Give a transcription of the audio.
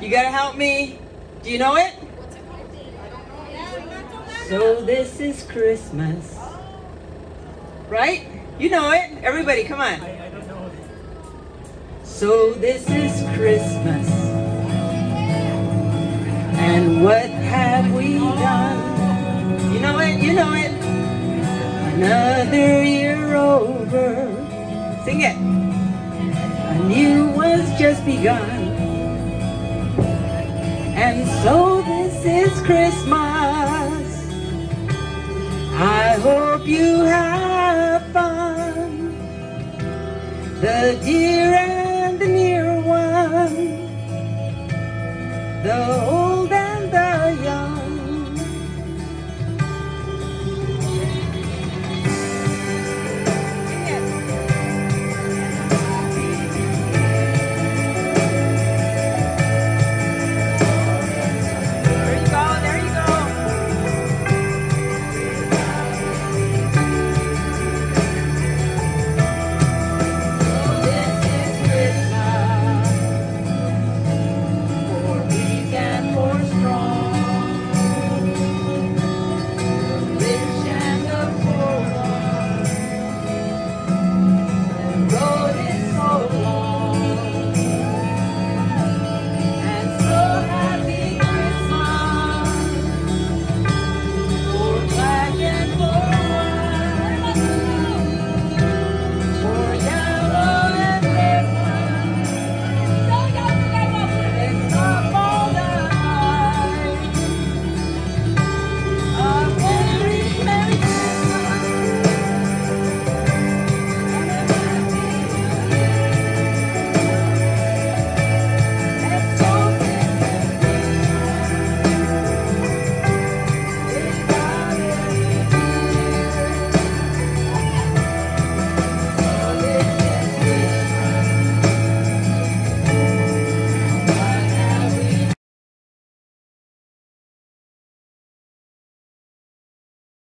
You gotta help me. Do you know it? So this is Christmas. Right? You know it. Everybody, come on. So this is Christmas. And what have we done? You know it, you know it. Another year over. Sing it. A new one's just begun. And so this is Christmas. I hope you have fun. The dear and the near one. The